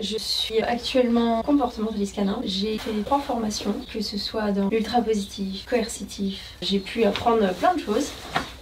Je suis actuellement comportementaliste canin. J'ai fait trois formations, que ce soit dans l'ultra positif, coercitif. J'ai pu apprendre plein de choses,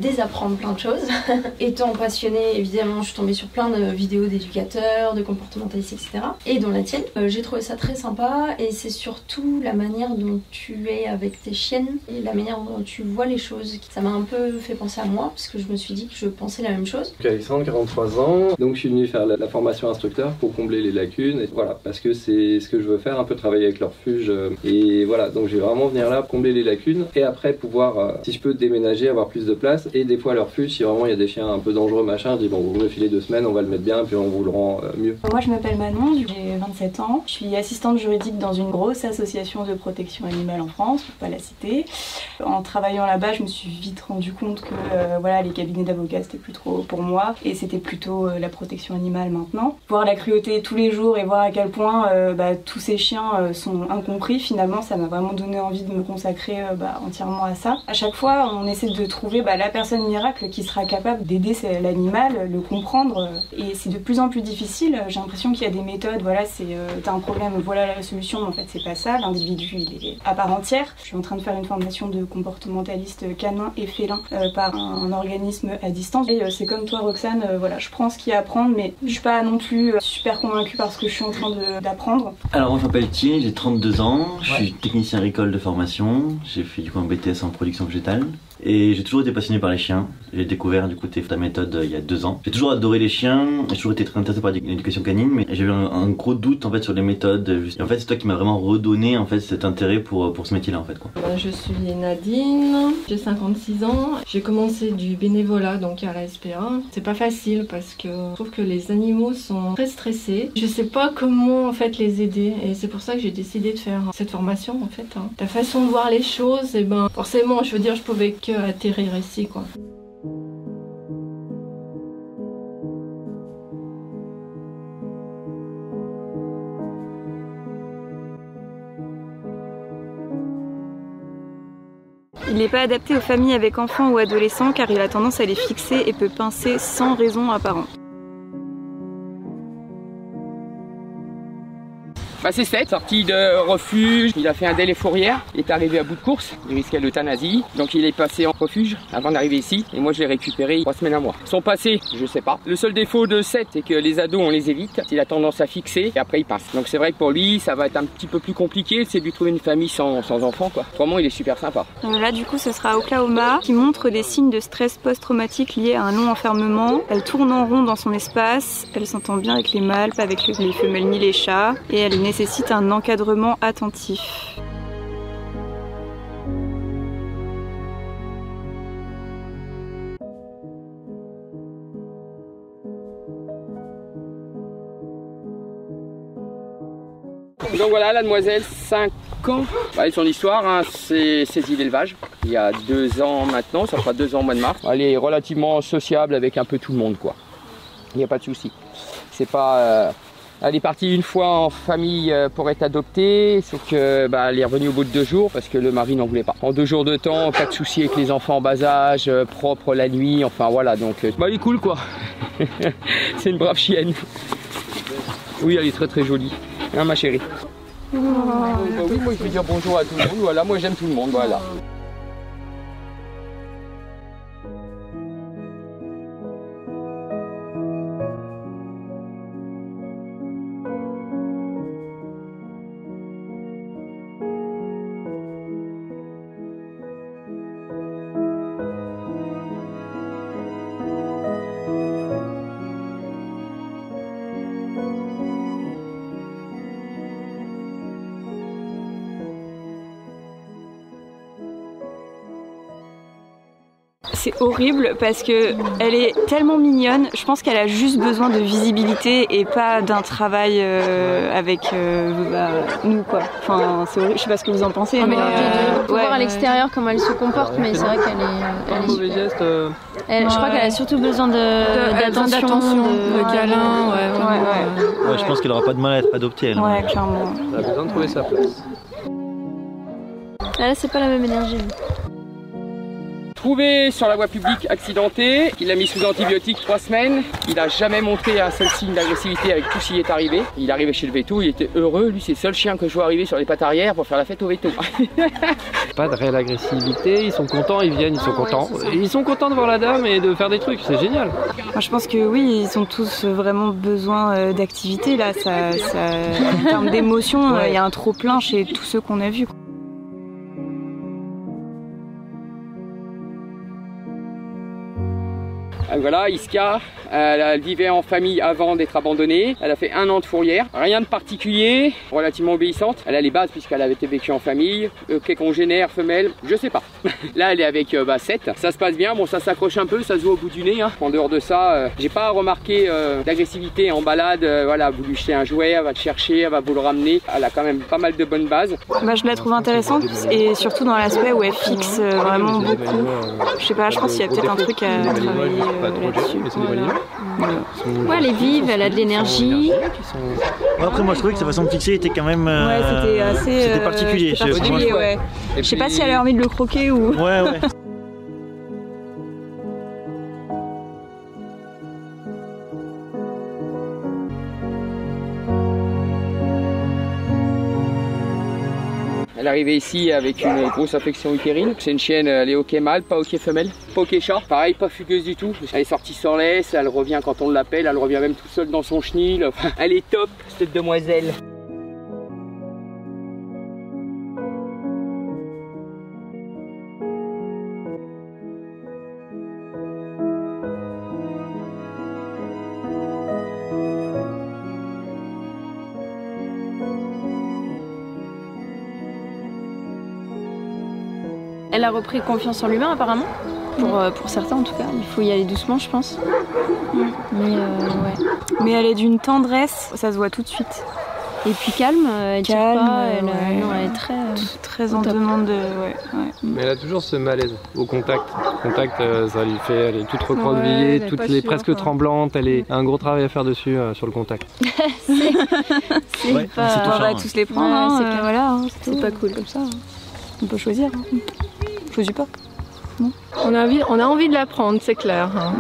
désapprendre plein de choses. Étant passionnée, évidemment, je suis tombée sur plein de vidéos d'éducateurs, de comportementalistes, etc. Et dans la tienne, euh, j'ai trouvé ça très sympa et c'est surtout la manière dont tu es avec tes chiennes et la manière dont tu vois les choses. Ça m'a un peu fait penser à moi parce que je me suis dit que je pensais la même chose. Donc Alexandre, 43 ans, donc je suis venu faire la, formation instructeur pour combler les lacunes et voilà, parce que c'est ce que je veux faire, un peu travailler avec leur fuge. euh, et voilà, donc je vais vraiment venir là, combler les lacunes et après pouvoir, euh, si je peux déménager, avoir plus de place. Et des fois, leur fuge, si vraiment il y a des chiens un peu dangereux, machin, je dis bon, vous me filez deux semaines, on va le mettre bien, puis on vous le rend euh, mieux. Moi, je m'appelle Manon, j'ai 27 ans. Je suis assistante juridique dans une grosse association de protection animale en France, pour pas la citer. En travaillant là-bas, je me suis vite rendu compte que euh, voilà, les cabinets d'avocats, c'était plus trop pour moi et c'était plutôt euh, la protection animale maintenant. Voir la cruauté tous les jours et voir à quel point bah, tous ces chiens sont incompris, finalement, ça m'a vraiment donné envie de me consacrer bah, entièrement à ça. À chaque fois, on essaie de trouver bah, la personne miracle qui sera capable d'aider l'animal, le comprendre. Et c'est de plus en plus difficile. J'ai l'impression qu'il y a des méthodes, voilà, c'est euh, t'as un problème, voilà la solution, mais en fait c'est pas ça. L'individu il est à part entière. Je suis en train de faire une formation de comportementaliste canin et félin euh, par un, un organisme à distance. Et euh, c'est comme toi Roxane, euh, voilà, je prends ce qu'il y a à apprendre, mais je suis pas non plus super convaincue par ce que je suis en train d'apprendre. Alors moi je m'appelle Thierry, j'ai 32 ans, je suis technicien agricole de formation, j'ai fait du coup un BTS en production végétale et j'ai toujours été passionné par les chiens. J'ai découvert du coup ta méthode euh, il y a deux ans. J'ai toujours adoré les chiens, j'ai toujours été très intéressé par l'éducation canine, mais j'avais un, un gros doute en fait sur les méthodes. Et en fait c'est toi qui m'as vraiment redonné en fait cet intérêt pour, pour ce métier-là en fait. Ben, je suis Nadine, j'ai 56 ans. J'ai commencé du bénévolat donc à la SPA. C'est pas facile parce que je trouve que les animaux sont très stressés. Je sais pas comment en fait les aider et c'est pour ça que j'ai décidé de faire cette formation en fait. hein. Ta façon de voir les choses, et ben forcément, je veux dire, je pouvais que atterrir ici. Il n'est pas adapté aux familles avec enfants ou adolescents car il a tendance à les fixer et peut pincer sans raison apparente. Bah c'est Seth, sorti de refuge, il a fait un délai fourrière, il est arrivé à bout de course, il risquait l'euthanasie, donc il est passé en refuge avant d'arriver ici, et moi je l'ai récupéré trois semaines à moi. Son passé, je sais pas. Le seul défaut de Seth, c'est que les ados on les évite, il a tendance à fixer, et après il passe. Donc c'est vrai que pour lui, ça va être un petit peu plus compliqué, c'est de lui trouver une famille sans, sans enfant quoi. Vraiment il est super sympa. Euh, Là, du coup, ce sera Oklahoma qui montre des signes de stress post-traumatique liés à un long enfermement. Elle tourne en rond dans son espace, elle s'entend bien avec les mâles, pas avec les femelles ni les chats, et elle nécessite un encadrement attentif. Donc voilà, la demoiselle, 5 ans. Bah, son histoire, c'est saisie d'élevage. Il y a deux ans maintenant, ça fera deux ans au mois de mars. Elle est relativement sociable avec un peu tout le monde, quoi. Il n'y a pas de souci. C'est pas. euh, Elle est partie une fois en famille euh, pour être adoptée, c'est que bah, elle est revenue au bout de deux jours parce que le mari n'en voulait pas. En deux jours de temps, pas de souci avec les enfants en bas âge, euh, propre la nuit, enfin voilà. Donc, euh, bah, elle est cool quoi. c'est une brave chienne. Oui, elle est très très jolie. Hein, ma chérie. Bah oui, moi je veux dire bonjour à tout le monde. Voilà, moi j'aime tout le monde. Voilà. Horrible parce que elle est tellement mignonne. Je pense qu'elle a juste besoin de visibilité et pas d'un travail euh, avec euh, bah, nous quoi. Enfin, c'est horrible. Je sais pas ce que vous en pensez. Un mais, mélange des euh, ouais, voir à l'extérieur comment elle se comporte, mais c'est vrai qu'elle est. Elle est super. geste. euh, Elle- je crois qu'elle a surtout besoin de- d'attention, de, de câlin, ouais, Ouais, vraiment, ouais. Ouais, je pense qu'elle aura pas de mal à être adoptée elle. Ouais, clairement. Elle a besoin de trouver sa place. Ah, Là, c'est pas la même énergie. Trouvé sur la voie publique accidenté. Il l'a mis sous antibiotique trois semaines. Il a jamais montré un seul signe d'agressivité avec tout ce qui est arrivé. Il est arrivé chez le veto, il était heureux. Lui, c'est le seul chien que je vois arriver sur les pattes arrière pour faire la fête au veto. Pas de réelle agressivité, ils sont contents, ils viennent, ils sont contents. Ils sont contents de voir la dame et de faire des trucs, c'est génial. Moi, je pense que oui, ils ont tous vraiment besoin euh, d'activité là. Ça, ça, en termes d'émotion, euh, il y a un trop plein chez tous ceux qu'on a vus. Voilà, Iska, elle, elle vivait en famille avant d'être abandonnée. Elle a fait un an de fourrière. Rien de particulier, relativement obéissante. Elle a les bases puisqu'elle avait été vécue en famille. Euh, qu'est congénère, femelle, je sais pas. Là, elle est avec euh, bah, 7. Ça se passe bien. Bon, ça s'accroche un peu, ça se voit au bout du nez. hein. En dehors de ça, euh, j'ai pas remarqué euh, d'agressivité en balade. Euh, voilà, vous lui jetez un jouet, elle va le chercher, elle va vous le ramener. Elle a quand même pas mal de bonnes bases. Bah, je la trouve intéressante et surtout dans l'aspect où elle fixe euh, vraiment beaucoup. Je sais pas, je pense qu'il y a peut-être un truc à travailler euh, là-dessus. Ouais, elle est vive, elle a de l'énergie. Ouais, après, moi, je trouvais que sa façon de fixer était quand même. euh, Ouais, c'était assez C'était euh, particulier. c'était je- particulier, sais pas puis- si elle a envie de le croquer ou. Ouais, ouais. Elle est arrivée ici avec une grosse infection utérine. C'est une chienne, elle est ok mâle, pas ok femelle, pas ok chat. Pareil, pas fugueuse du tout. Elle est sortie sans laisse, elle revient quand on l'appelle, elle revient même toute seule dans son chenil. Elle est top, cette demoiselle. Elle a repris confiance en l'humain apparemment. Pour, euh, pour certains en tout cas. Il faut y aller doucement je pense. Mais euh, ouais. Mais elle est d'une tendresse, ça se voit tout de suite. Et puis calme, euh, elle tire Calme, pas, elle, ouais. non, elle est très... Très en top. demande de. Ouais, ouais. Mais elle a toujours ce malaise au contact. Au contact, euh, ça lui fait, elle est toute recroquevillée, elle est toute pas les sûre, presque quoi. tremblante. Elle est un gros travail à faire dessus euh, sur le contact. C'est Ouais, pas... On va hein. tous les prendre, Ouais, hein, c'est euh, voilà. hein, C'est pas cool. comme ça. hein. On peut choisir. Pas. On a envie, on a envie de la prendre, c'est clair. hein.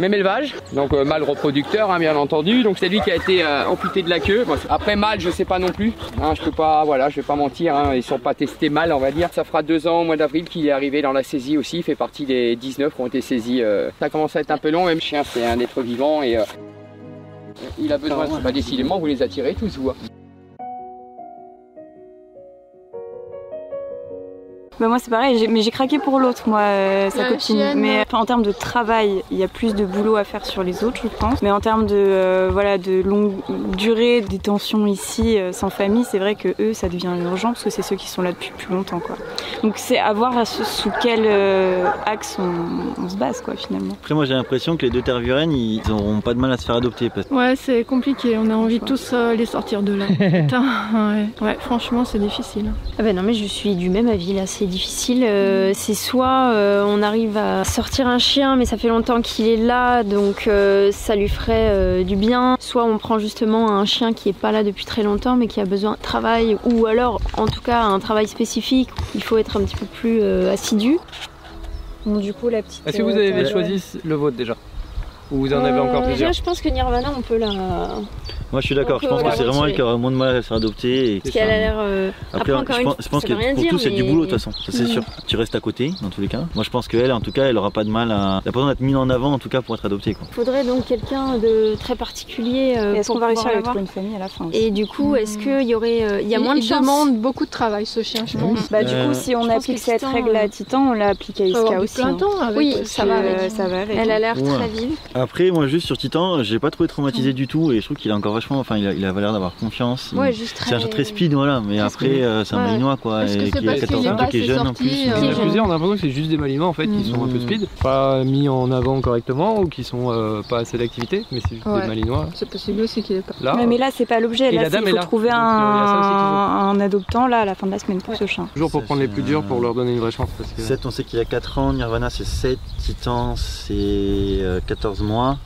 Même élevage, donc euh, mâle reproducteur hein, bien entendu. Donc c'est lui qui a été euh, amputé de la queue. Bon, Après mâle, je sais pas non plus. Hein, je peux pas, voilà, je vais pas mentir. Hein, ils sont pas testés mâle, on va dire. Ça fera deux ans au mois d'avril qu'il est arrivé dans la saisie aussi. Il fait partie des 19 qui ont été saisis. euh. Ça commence à être un peu long. Même chien, c'est un être vivant et euh, il a besoin. Bah, décidément, vous les attirez tous vous. Bah moi c'est pareil, mais j'ai craqué pour l'autre, moi, euh, sa La copine. chienne. Mais enfin, en termes de travail, il y a plus de boulot à faire sur les autres, je pense. Mais en termes de euh, voilà de longue durée, des tensions ici euh, sans famille, c'est vrai que eux ça devient urgent parce que c'est ceux qui sont là depuis plus longtemps, quoi. Donc c'est à voir à ce- sous quel euh, axe on, on se base, quoi, finalement. Après, moi, j'ai l'impression que les deux tervurennes, ils auront pas de mal à se faire adopter. Parce... Ouais, c'est compliqué, on a envie de tous euh, les sortir de là. Putain, ouais. ouais, franchement, c'est difficile. Ah bah non mais je suis du même avis là, c'est difficile. Euh, c'est soit euh, on arrive à sortir un chien mais ça fait longtemps qu'il est là donc euh, ça lui ferait euh, du bien. Soit on prend justement un chien qui est pas là depuis très longtemps mais qui a besoin de travail ou alors en tout cas un travail spécifique. Il faut être un petit peu plus euh, assidu. Bon du coup la petite... Est-ce que vous avez choisi le vôtre déjà? Ou vous en avez encore plusieurs? Déjà je pense que Nirvana on peut la... Moi, je suis d'accord. Je pense que c'est vraiment elle qui aura moins de mal à se faire adopter. Et... Parce qu'elle a l'air... euh, Après, encore je une pense, fois, je pense ça que veut rien pour dire, tous, c'est du boulot de toute façon, ça c'est Mhm. sûr. Tu restes à côté, dans tous les cas. Moi, je pense qu'elle, en tout cas, elle aura pas de mal à. Elle a pas besoin d'être mise en avant, en tout cas, pour être adoptée. Quoi. faudrait donc quelqu'un de très particulier euh, Et Est-ce qu'on va réussir à l'avoir. trouver une famille à la fin aussi Et du coup, est-ce qu'il y aurait, euh, il y a moins de il chances demande beaucoup de travail, ce chien, je pense. Bah du Euh, coup, si on applique que cette règle à euh, Titan, on l'applique à Il faut avoir Iska aussi. plein hein. temps avec. Oui, ça va Euh, avec. ça va avec. Elle a l'air très vive. Après, moi, juste sur Titan, j'ai pas trouvé traumatisé du tout et je trouve qu'il est encore vachement, enfin, il a, il a l'air d'avoir confiance. Il- Ouais, juste C'est un chat très speed, voilà, mais après, euh, c'est un Ouais. malinois, quoi, Est-ce et qui a parce qu'il 14 est ans, qui est jeune en plus. euh, Il y en a jeune. plusieurs, on a l'impression que c'est juste des malinois en fait qui sont un peu Mhm. speed, pas mis en avant correctement ou qui sont euh, pas assez d'activité, mais c'est juste Ouais. des malinois. C'est possible aussi qu'il est pas. Là, mais là, c'est pas l'objet. Et Là, la c'est- dame il faut trouver un, euh, adoptant là à la fin de la semaine pour ce chien. toujours pour prendre les plus durs pour euh, leur donner une vraie chance. Parce que... 7, on sait qu'il y a 4 ans, Nirvana c'est 7, Titan c'est euh, 14 mois,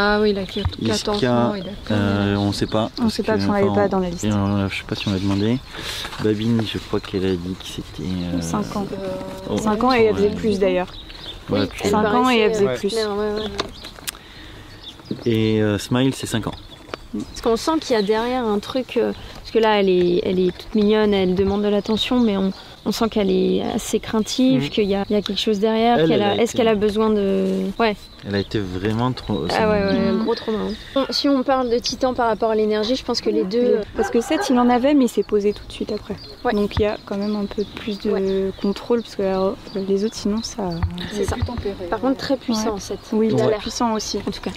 Ah oui, il a 14 Iska, ans. il a- euh, on sait pas. On parce sait pas que, parce qu'on l'avait pas dans la liste. euh, je sais pas si on l'a demandé. Babine, je crois qu'elle a dit que c'était. euh, 5 ans. Euh, oh, 5 ans et elle faisait plus d'ailleurs. Ouais, Oui, puis- elle 5 ans et elle faisait Ouais. plus. Merde, ouais, ouais. Et euh, Smile c'est 5 ans. Parce qu'on sent qu'il y a derrière un truc. Parce que là, elle est, elle est toute mignonne, elle demande de l'attention, mais on, on sent qu'elle est assez craintive, Mhm. qu'il y a, il y a quelque chose derrière. Est-ce été- qu'elle a besoin de. Ouais, Elle a été vraiment trop. ah ouais, ouais, gros trauma. hein. Si on parle de Titan par rapport à l'énergie, je pense que les deux. Parce que 7, il en avait, mais il s'est posé tout de suite après. Ouais. Donc il y a quand même un peu plus de contrôle, parce que euh, les autres, sinon, ça. C'est ça. Par contre, très puissant, cette. Oui, l'air. puissant aussi. En tout cas.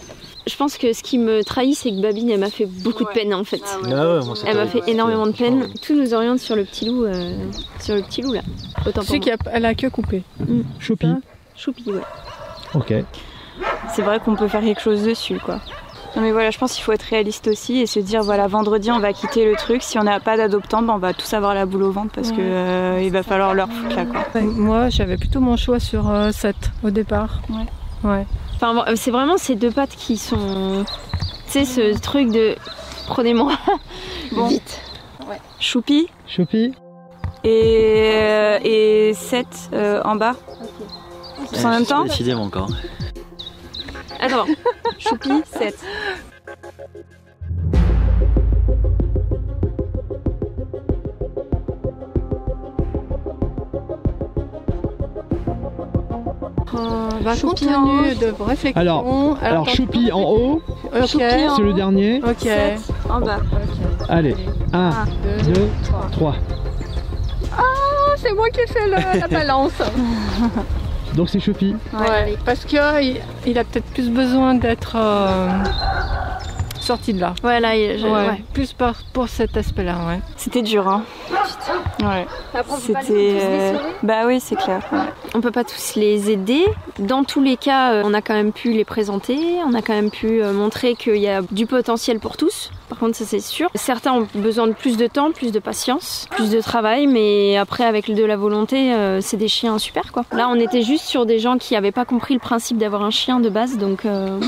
Je pense que ce qui me trahit, c'est que Babine, elle m'a fait beaucoup de peine en fait. Ah ouais, moi, ça Elle m'a fait énormément de peine. Tout nous oriente sur le petit loup, euh, sur le petit loup là. Autant moi. qu'il a, elle a queue coupée. Choupi. Choupi, ouais. Ok. C'est vrai qu'on peut faire quelque chose dessus, quoi. Non mais voilà, je pense qu'il faut être réaliste aussi et se dire voilà vendredi on va quitter le truc. Si on n'a pas d'adoptant, ben, on va tous avoir la boule au ventre parce que euh, il va falloir leur foutre là quoi. Ouais, Moi, j'avais plutôt mon choix sur euh, 7 au départ. Ouais. Ouais. Enfin, bon, c'est vraiment ces deux pattes qui sont. Tu sais, ce truc de. Prenez-moi. Bon. Vite. Choupi Choupi. et euh, et 7 en bas. Tous en même temps pas décidé moi encore. Attends. Choupi 7. Euh, bah, Choupi en haut. de réflexion. Alors, alors Choupi en haut, Ok. Choupi en c'est le dernier. Ok. 7 en bas. Allez, 1, Deux. 2, 3. Oh, c'est moi qui ai fait le- la balance. Donc c'est Choupi. Ouais, parce qu'il il a peut-être plus besoin d'être euh, sorti de là. Voilà, il- je- Ouais, ouais. Plus par, pour cet aspect-là, ouais. C'était dur hein. Ouais. Après, on peut pas les C'était tous euh, les bah oui, c'est clair. ouais. On peut pas tous les aider. Dans tous les cas, euh, on a quand même pu les présenter, on a quand même pu euh, montrer qu'il y a du potentiel pour tous. Par contre, ça c'est sûr. Certains ont besoin de plus de temps, plus de patience, plus de travail, mais après avec de la volonté, c'est des chiens super quoi. Là, on était juste sur des gens qui avaient pas compris le principe d'avoir un chien de base, donc euh,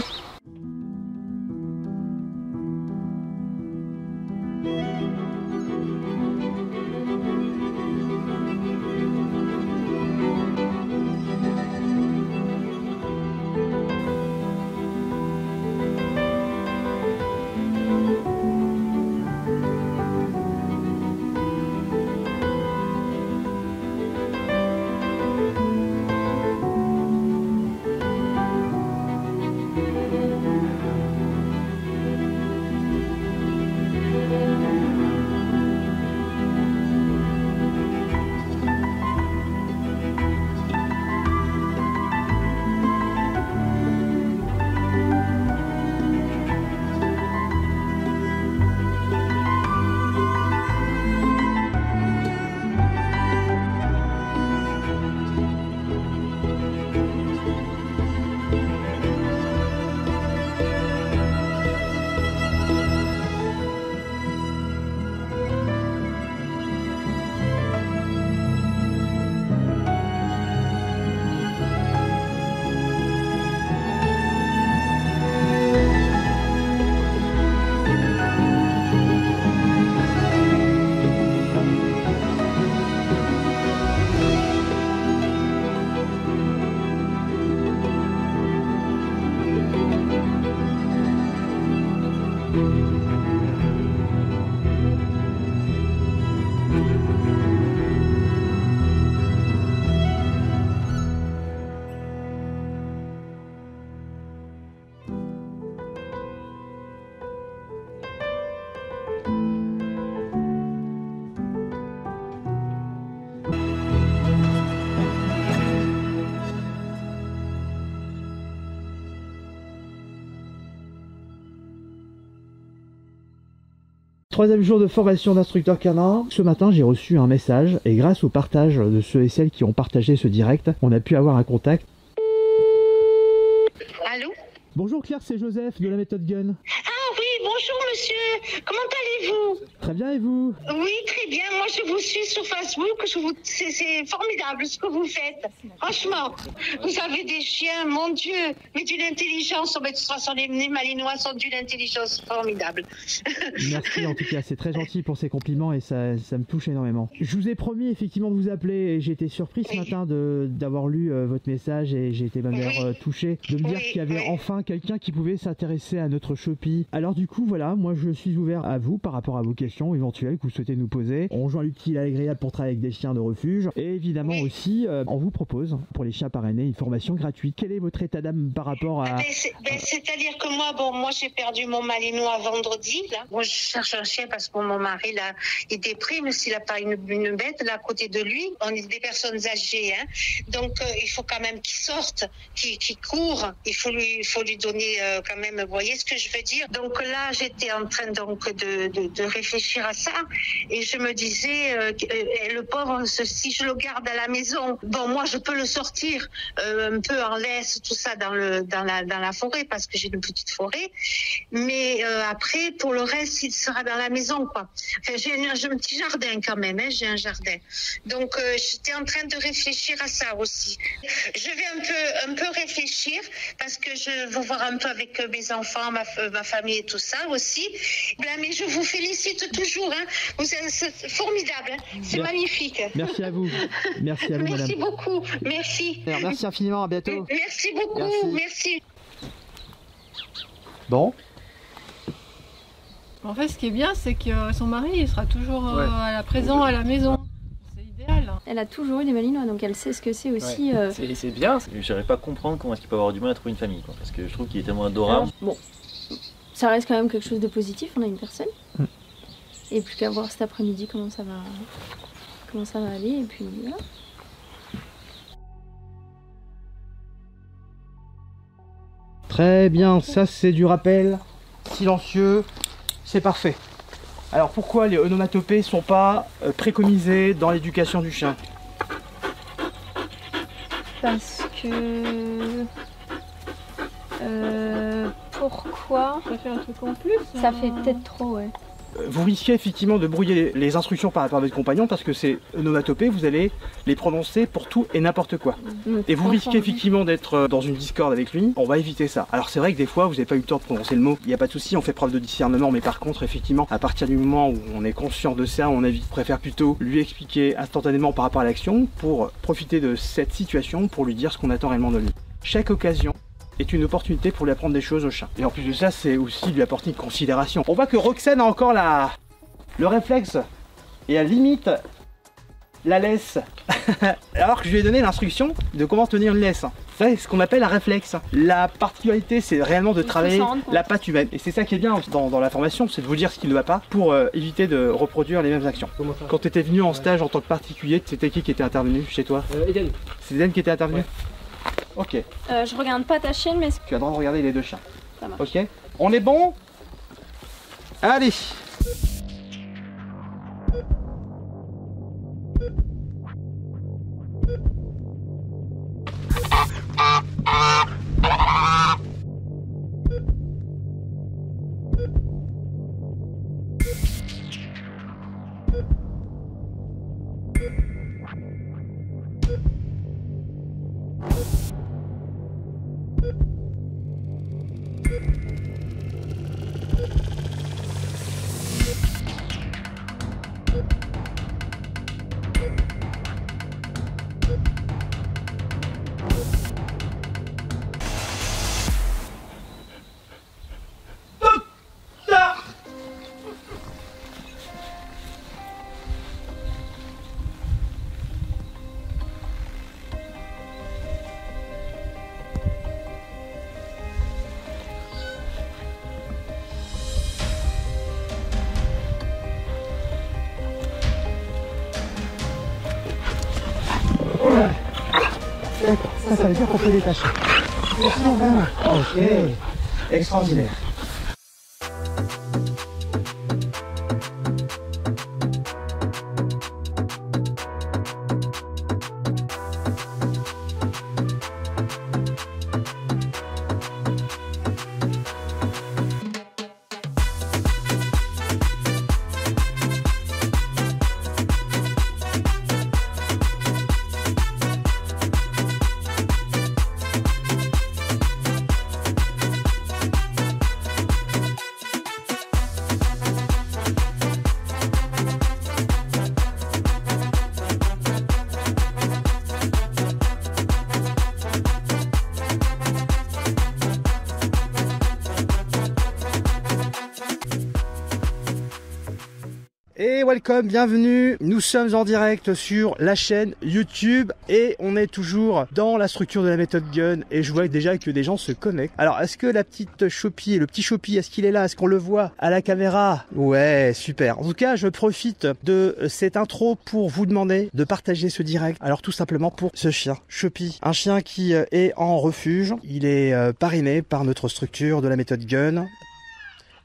Troisième jour de formation d'instructeur canin. Ce matin, j'ai reçu un message et grâce au partage de ceux et celles qui ont partagé ce direct, on a pu avoir un contact. Allô Bonjour Claire, c'est Joseph de la méthode Gun. Ah oui, bonjour monsieur. Comment allez-vous? Très bien et vous? Oui, très bien. Moi, je vous suis sur Facebook. Je vous... c'est, formidable ce que vous faites. Franchement, vous avez des chiens, mon Dieu, mais d'une intelligence. Mais de toute façon, les, Malinois sont d'une intelligence formidable. Merci en tout cas, c'est très gentil pour ces compliments et ça, ça me touche énormément. Je vous ai promis effectivement de vous appeler et j'ai été surpris ce Oui. matin de, d'avoir lu euh, votre message et j'ai été Oui. euh, touché de me dire qu'il y avait enfin quelqu'un qui pouvait s'intéresser à notre Shopee. Alors du coup voilà, moi je suis ouvert à vous par rapport à vos questions éventuelles que vous souhaitez nous poser. On joint l'utile à l'agréable pour travailler avec des chiens de refuge et évidemment Oui. aussi euh, on vous propose pour les chiens parrainés une formation gratuite. Quel est votre état d'âme par rapport à... Ben, c'est- ben, C'est-à-dire que moi, bon, moi j'ai perdu mon Malinois vendredi. Là. Moi, je cherche un chien parce que mon mari, là, il déprime s'il n'a pas une, une bête là à côté de lui. On est des personnes âgées, hein. donc euh, il faut quand même qu'il sorte, qu'il court. Il faut lui, il faut lui donner euh, quand même. Vous voyez ce que je veux dire Donc là, j'étais en train donc de, de, de réfléchir à ça et je me disais, euh, euh, le pauvre, ce- si je le garde à la maison, bon, moi je peux le sortir euh, un peu en laisse, tout ça dans le dans la dans la forêt parce que j'ai une petite forêt. Mais après, pour le reste, il sera dans la maison, quoi. Enfin, j'ai un, un petit jardin quand même, hein, j'ai un jardin. Donc j'étais en train de réfléchir à ça aussi. Je vais un peu un peu réfléchir parce que je veux voir un peu avec mes enfants, ma, ma famille et tout ça aussi. Ben, mais je vous félicite toujours, hein. Vous êtes c'est formidable, c'est magnifique. Merci à vous. Merci à vous madame. Merci beaucoup, merci. Merci infiniment, à bientôt. Merci beaucoup, Merci. merci. Bon, En fait, ce qui est bien, c'est que son mari, il sera toujours euh, Ouais. à la présent à la maison. C'est idéal. Elle a toujours eu des malinois, donc elle sait ce que c'est aussi. euh, C'est bien. J'arrive pas à comprendre comment est-ce qu'il peut avoir du mal à trouver une famille, quoi, parce que je trouve qu'il est tellement adorable. bon, ça reste quand même quelque chose de positif. On a une personne. Et plus qu'à voir cet après-midi comment ça va, comment ça va aller. Et puis voilà. Très bien, ça c'est du rappel silencieux, c'est parfait. Alors pourquoi les onomatopées sont pas euh, préconisées dans l'éducation du chien? Parce que. Euh, pourquoi? Ça fait un truc en plus. Ça hein. fait peut-être trop, ouais. Vous risquez effectivement de brouiller les, instructions par rapport à votre compagnon parce que ces onomatopées, vous allez les prononcer pour tout et n'importe quoi. Et vous risquez effectivement d'être euh, dans une discorde avec lui, on va éviter ça. Alors c'est vrai que des fois vous n'avez pas eu le temps de prononcer le mot, il n'y a pas de souci, on fait preuve de discernement, mais par contre effectivement, à partir du moment où on est conscient de ça, on avis, préfère plutôt lui expliquer instantanément par rapport à l'action pour profiter de cette situation pour lui dire ce qu'on attend réellement de lui. Chaque occasion est une opportunité pour lui apprendre des choses au chat. Et en plus de ça, c'est aussi lui apporter une considération. On voit que Roxane a encore la... le réflexe et elle limite la laisse. Alors que je lui ai donné l'instruction de comment tenir une laisse. C'est ce qu'on appelle un réflexe. La particularité, c'est réellement de travailler la patte humaine. Et c'est ça qui est bien dans, dans la formation, c'est de vous dire ce qui ne va pas pour euh, éviter de reproduire les mêmes actions. Quand tu étais venu en stage en tant que particulier, c'était qui qui était intervenu chez toi Eden. C'est Eden qui était intervenu Ok. Euh, je regarde pas ta chaîne, mais Tu as le droit de regarder les deux chiens. Ça marche. Ok On est bon? Allez Ça, veut dire qu'on peut détacher. Ok. Extraordinaire. Welcome, bienvenue. Nous sommes en direct sur la chaîne YouTube et on est toujours dans la structure de la méthode Gun et je vois déjà que des gens se connectent. Alors, est-ce que la petite Chopi, le petit Chopi, est-ce qu'il est là? Est-ce qu'on le voit à la caméra? Ouais, super. En tout cas, je profite de cette intro pour vous demander de partager ce direct. Alors, tout simplement pour ce chien, Chopi, un chien qui est en refuge. Il est euh, parrainé par notre structure de la méthode Gun.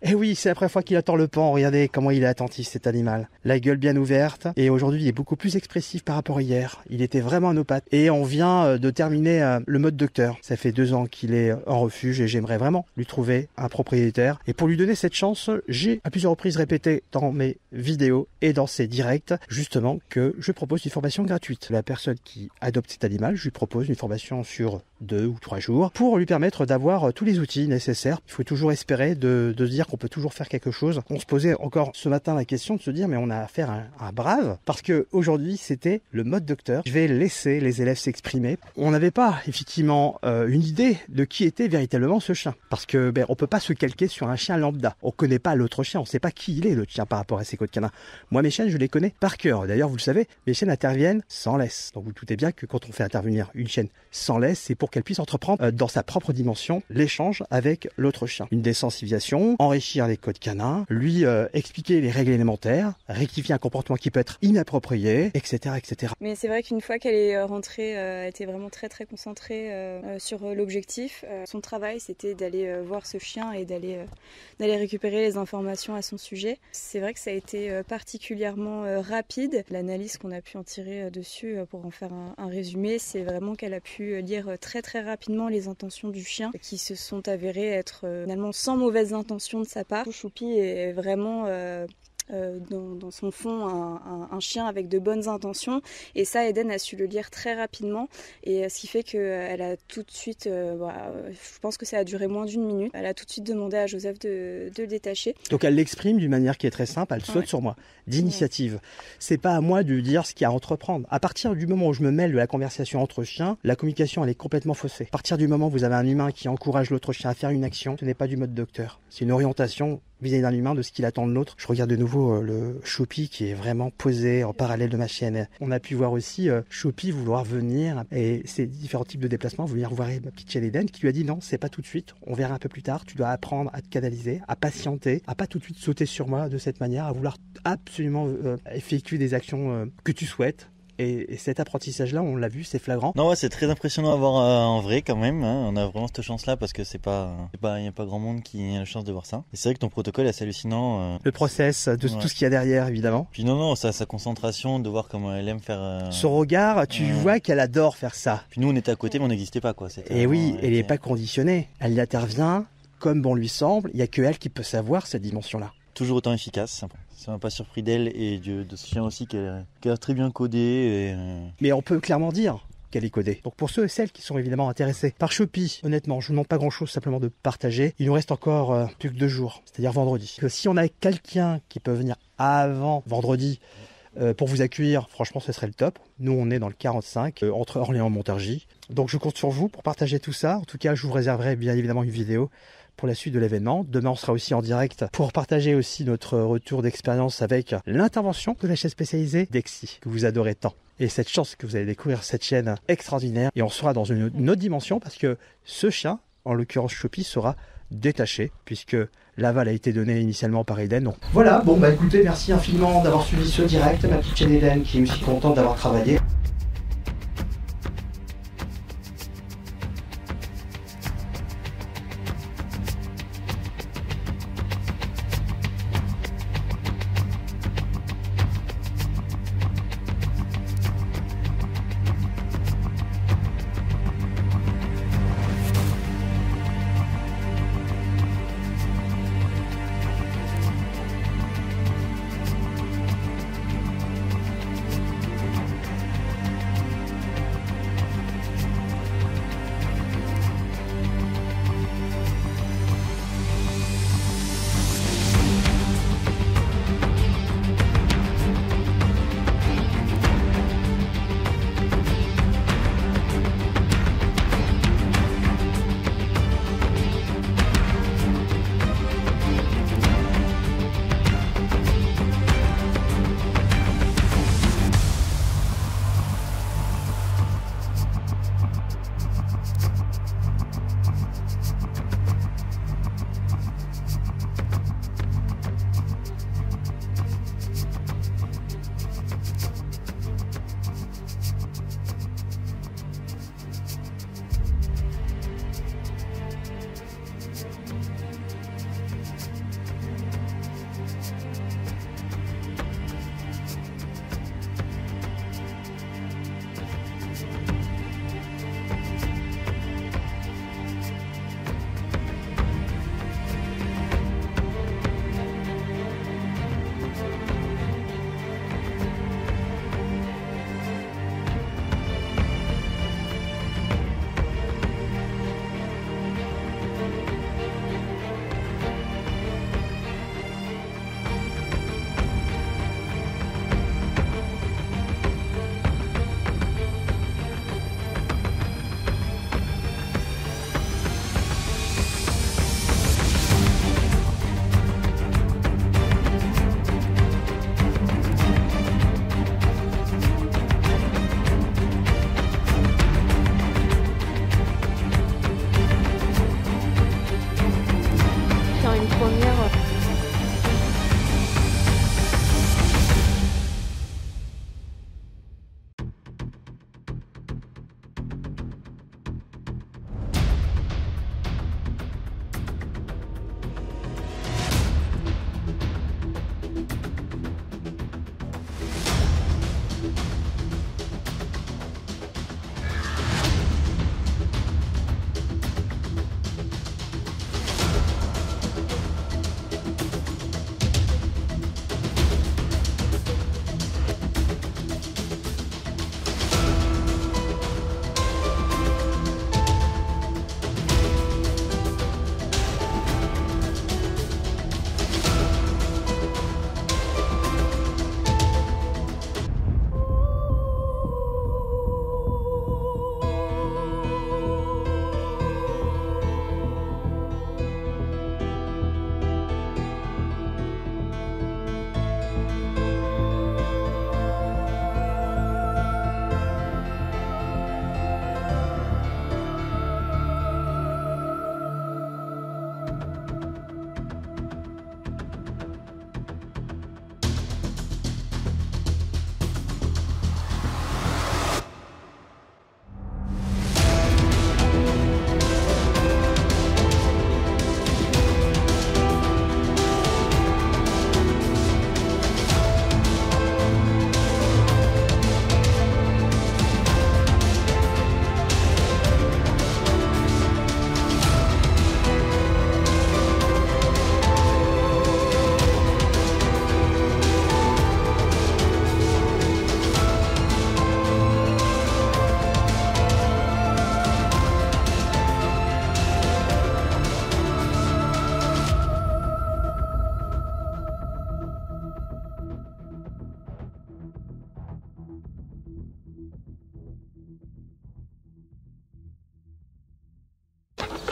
Eh oui, c'est la première fois qu'il attend le pan. Regardez comment il est attentif cet animal. La gueule bien ouverte. Et aujourd'hui, il est beaucoup plus expressif par rapport à hier. Il était vraiment à nos pattes. Et on vient euh, de terminer euh, le mode docteur. Ça fait deux ans qu'il est euh, en refuge et j'aimerais vraiment lui trouver un propriétaire. Et pour lui donner cette chance, j'ai à plusieurs reprises répété dans mes vidéos et dans ses directs, justement, que je propose une formation gratuite. La personne qui adopte cet animal, je lui propose une formation sur deux ou trois jours pour lui permettre d'avoir tous les outils nécessaires. Il faut toujours espérer de, de dire qu'on peut toujours faire quelque chose. On se posait encore ce matin la question de se dire mais on a affaire à un, brave parce que aujourd'hui c'était le mode docteur. Je vais laisser les élèves s'exprimer. On n'avait pas effectivement euh, une idée de qui était véritablement ce chien parce que ben, on peut pas se calquer sur un chien lambda. On connaît pas l'autre chien, on sait pas qui il est l'autre chien par rapport à ses codes canins. Moi mes chiennes je les connais par cœur. D'ailleurs vous le savez, mes chiennes interviennent sans laisse. Donc vous doutez bien que quand on fait intervenir une chienne sans laisse, c'est pour qu'elle puisse entreprendre euh, dans sa propre dimension l'échange avec l'autre chien. Une désensibilisation, enrichir les codes canins, lui euh, expliquer les règles élémentaires, rectifier un comportement qui peut être inapproprié, etc. etc. Mais c'est vrai qu'une fois qu'elle est euh, rentrée, elle était vraiment très très concentrée sur l'objectif. son travail, c'était d'aller voir ce chien et d'aller d'aller récupérer les informations à son sujet. C'est vrai que ça a été particulièrement rapide. L'analyse qu'on a pu en tirer dessus pour en faire un, résumé, c'est vraiment qu'elle a pu lire très très rapidement les intentions du chien qui se sont avérées être finalement sans mauvaises intentions de sa part. Choupi est vraiment euh, euh, dans, son fond un, chien avec de bonnes intentions. Et ça, Eden a su le lire très rapidement. Et euh, ce qui fait qu'elle a tout de suite, bah, je pense que ça a duré moins d'une minute, elle a tout de suite demandé à Joseph de, le détacher. Donc elle l'exprime d'une manière qui est très simple, elle saute sur moi, d'initiative. C'est pas à moi de dire ce qu'il y a à entreprendre. À partir du moment où je me mêle de la conversation entre chiens, la communication elle est complètement faussée. À partir du moment où vous avez un humain qui encourage l'autre chien à faire une action, ce n'est pas du mode docteur. C'est une orientation vis-à-vis d'un humain de ce qu'il attend de l'autre. Je regarde de nouveau euh, le Choupi qui est vraiment posé en parallèle de ma chaîne. On a pu voir aussi euh, Choupi vouloir venir et ces différents types de déplacements, venir voir ma petite Eden qui lui a dit non, c'est pas tout de suite, on verra un peu plus tard, tu dois apprendre à te canaliser, à patienter, à pas tout de suite sauter sur moi de cette manière, à vouloir absolument euh, effectuer des actions que tu souhaites et, cet apprentissage-là, on l'a vu, c'est flagrant. Non, ouais, c'est très impressionnant à voir euh, en vrai quand même. Hein. On a vraiment cette chance-là parce que c'est pas, il n'y a pas grand monde qui a la chance de voir ça. Et c'est vrai que ton protocole est assez hallucinant. Euh. Le process, de tout ce qu'il y a derrière, évidemment. Puis non, non, sa, sa concentration, de voir comment elle aime faire. Euh, Son regard, tu vois qu'elle adore faire ça. Puis nous, on était à côté, mais on n'existait pas, quoi. Et oui, elle n'est pas conditionnée. Elle y intervient comme bon lui semble. Il n'y a que elle qui peut savoir cette dimension-là. Toujours autant efficace ça m'a pas surpris d'elle et de, ce chien aussi qu'elle a très bien codé. Euh, Mais on peut clairement dire qu'elle est codée. Donc pour ceux et celles qui sont évidemment intéressés par Shopee, honnêtement, je vous demande pas grand chose, simplement de partager. Il nous reste encore euh, plus que deux jours, c'est-à-dire vendredi. Que si on a quelqu'un qui peut venir avant vendredi euh, pour vous accueillir, franchement, ce serait le top. Nous, on est dans le 45, entre Orléans et Montargis. Donc je compte sur vous pour partager tout ça. En tout cas, je vous réserverai bien évidemment une vidéo pour la suite de l'événement. Demain, on sera aussi en direct pour partager aussi notre retour d'expérience avec l'intervention de la chaîne spécialisée Dexy, que vous adorez tant. Et cette chance que vous allez découvrir cette chaîne extraordinaire. Et on sera dans une, autre dimension parce que ce chien, en l'occurrence Chopi, sera détaché puisque l'aval a été donné initialement par Eden. Voilà, bon bah écoutez, merci infiniment d'avoir suivi ce direct, ma petite chaîne Eden qui est aussi contente d'avoir travaillé.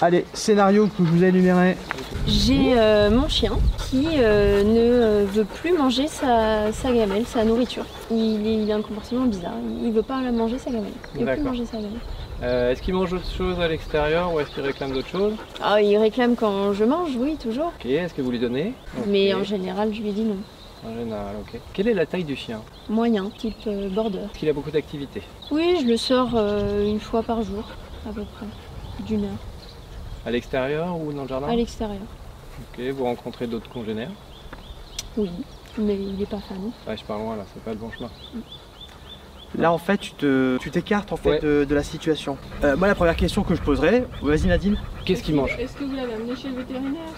Allez, scénario que je vous ai énuméré. J'ai euh, mon chien qui euh, ne euh, veut plus manger sa, sa gamelle, sa nourriture. Il, est- il a un comportement bizarre. Il veut pas la manger sa gamelle. Il veut plus manger sa gamelle. Euh, est-ce qu'il mange autre chose à l'extérieur ou est-ce qu'il réclame d'autres choses? Ah, il réclame quand je mange, oui, toujours. Ok, est-ce que vous lui donnez? Mais en général, je lui dis non. En général, ok. Quelle est la taille du chien? Moyen, type border. Est-ce qu'il a beaucoup d'activités? Oui, je le sors euh, une fois par jour, à peu près. D'une heure. À l'extérieur ou dans le jardin À l'extérieur. Ok, vous rencontrez d'autres congénères Oui, mais il n'est pas fan. Ouais, je pars loin là, c'est pas le bon chemin. Là, en fait, tu te, tu t'écartes en fait Ouais. de, de la situation. Euh, moi, la première question que je poserais, vas-y Nadine. Qu'est-ce qu'il mange? Est-ce que vous l'avez amené chez le vétérinaire?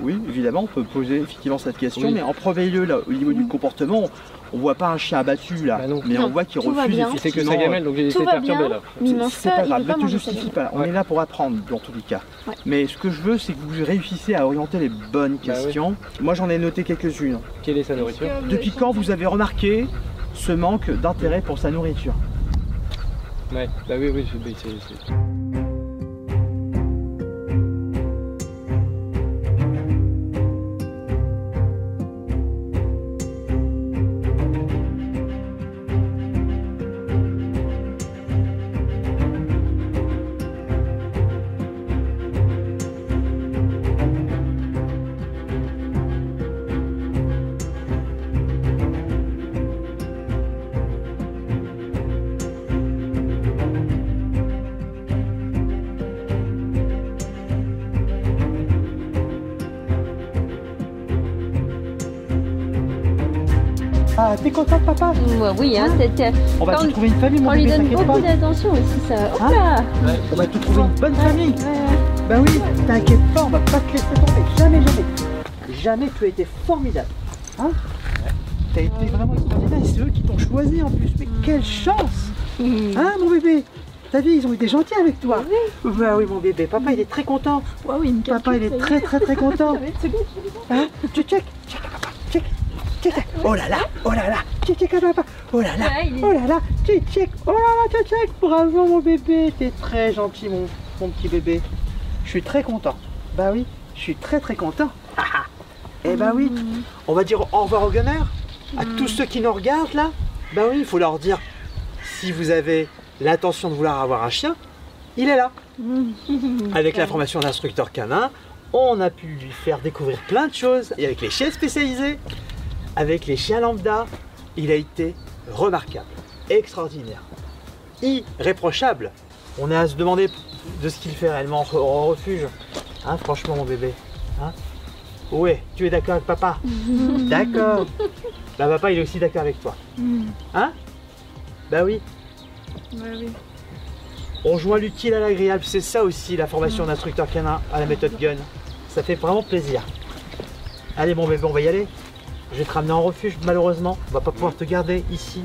Oui, évidemment, on peut poser effectivement cette question, Oui. mais en premier lieu, là, au niveau du comportement, on voit pas un chien abattu là, Bah non. mais on voit qu'il refuse. C'est que effectivement. sa gamelle, donc été va perturbé bien. là. Mais il C'est- pas, il grave, ne te justifie pas, on Ouais. est là pour apprendre dans tous les cas. Ouais. Mais ce que je veux, c'est que vous réussissez à orienter les bonnes Bah oui. questions. Moi, j'en ai noté quelques-unes. Quelle est sa nourriture Depuis quand vous avez remarqué ce manque d'intérêt pour sa nourriture? Ouais, bah oui, oui, c'est- t'es content papa Ouais, oui, hein, t'es- t'es- On va te trouver une famille, mon on lui bébé, donne t'inquiète pas. beaucoup d'attention aussi, ça. Hein là On va te trouver une bonne famille. Ouais, ouais. Bah oui, t'inquiète pas, on va pas te laisser tomber. Jamais, jamais. Jamais tu as été formidable. Hein T'as été vraiment extraordinaire c'est eux qui t'ont choisi en plus. Mais quelle chance Hein mon bébé T'as vu, ils ont été gentils avec toi. Bah oui mon bébé, papa il est très content. Ouais, oui, Papa il est très très très content. Hein Tu check, check. Oh là là, oh là là, check check papa. Oh là là, oh là là, check. Oh là là, check. Bravo mon bébé, t'es très gentil mon, mon petit bébé. Je suis très content. Bah oui, je suis très très content. Ah, ah. Eh bah oui, on va dire au revoir aux gunners, à tous ceux qui nous regardent là. Bah oui, il faut leur dire, si vous avez l'intention de vouloir avoir un chien, il est là. Avec la formation d'instructeur canin, on a pu lui faire découvrir plein de choses. Et avec les chiens spécialisés, avec les chiens lambda, il a été remarquable, extraordinaire, irréprochable. On est à se demander de ce qu'il fait réellement en refuge. Hein, franchement, mon bébé. Hein ouais, tu es d'accord avec papa? D'accord. Bah, papa, il est aussi d'accord avec toi. Hein? Bah oui. Ouais, oui. On joint l'utile à l'agréable, c'est ça aussi la formation d'instructeur canin à la méthode Gun. Ça fait vraiment plaisir. Allez mon bébé, on va y aller. Je vais te ramener en refuge malheureusement. On va pas pouvoir te garder ici.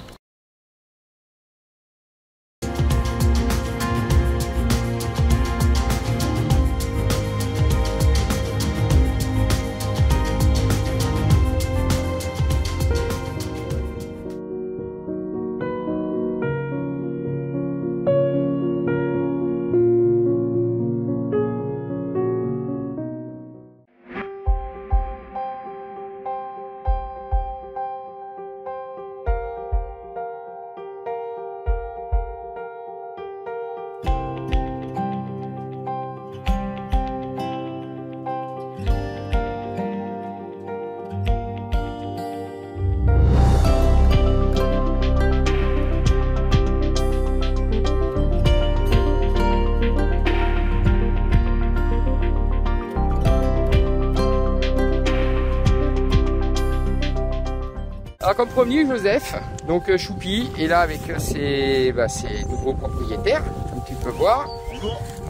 Comme premier Joseph, donc euh, Choupi est là avec euh, ses, bah, ses nouveaux propriétaires, comme tu peux voir.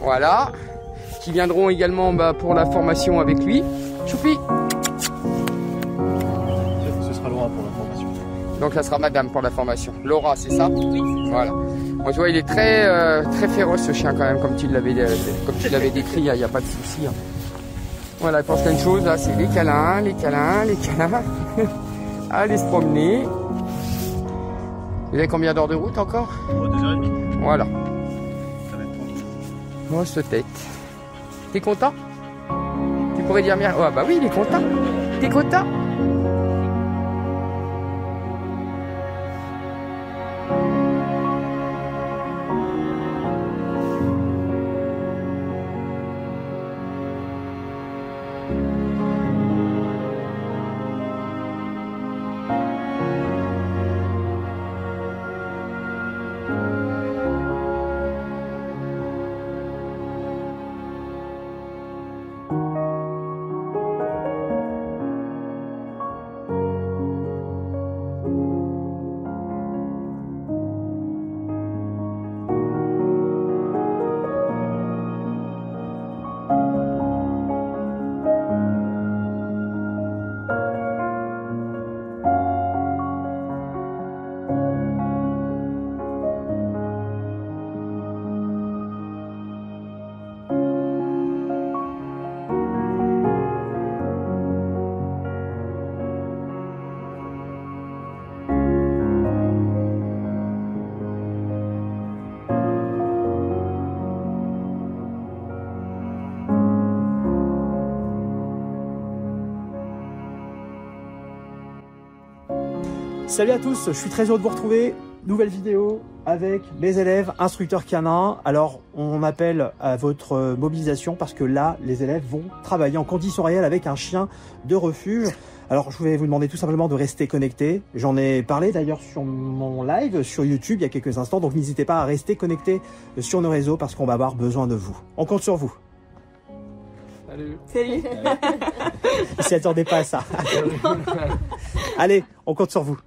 Voilà. Qui viendront également bah, pour la formation avec lui. Choupi Ce sera Laura pour l'information. Donc ça sera madame pour la formation. Laura, c'est ça? Oui. Voilà. Moi tu vois il est très euh, très féroce ce chien quand même, comme tu l'avais euh, comme tu l'avais décrit, il n'y a, pas de souci. hein. Voilà, il pense qu'à une chose là, c'est les câlins, les câlins, les câlins. Aller se promener. Vous avez combien d'heures de route encore Deux heures et demie. Voilà. Ça va être tranquille. Grosse tête. T'es content? Tu pourrais dire bien. Oh bah oui, il est content. T'es content? Salut à tous, je suis très heureux de vous retrouver. Nouvelle vidéo avec mes élèves instructeurs canins. Alors, on appelle à votre mobilisation parce que là, les élèves vont travailler en conditions réelles avec un chien de refuge. Alors, je voulais vous demander tout simplement de rester connecté. J'en ai parlé d'ailleurs sur mon live sur YouTube il y a quelques instants. Donc, n'hésitez pas à rester connecté sur nos réseaux parce qu'on va avoir besoin de vous. On compte sur vous. Salut. Salut. Ils s'y attendaient pas à ça. Allez, on compte sur vous.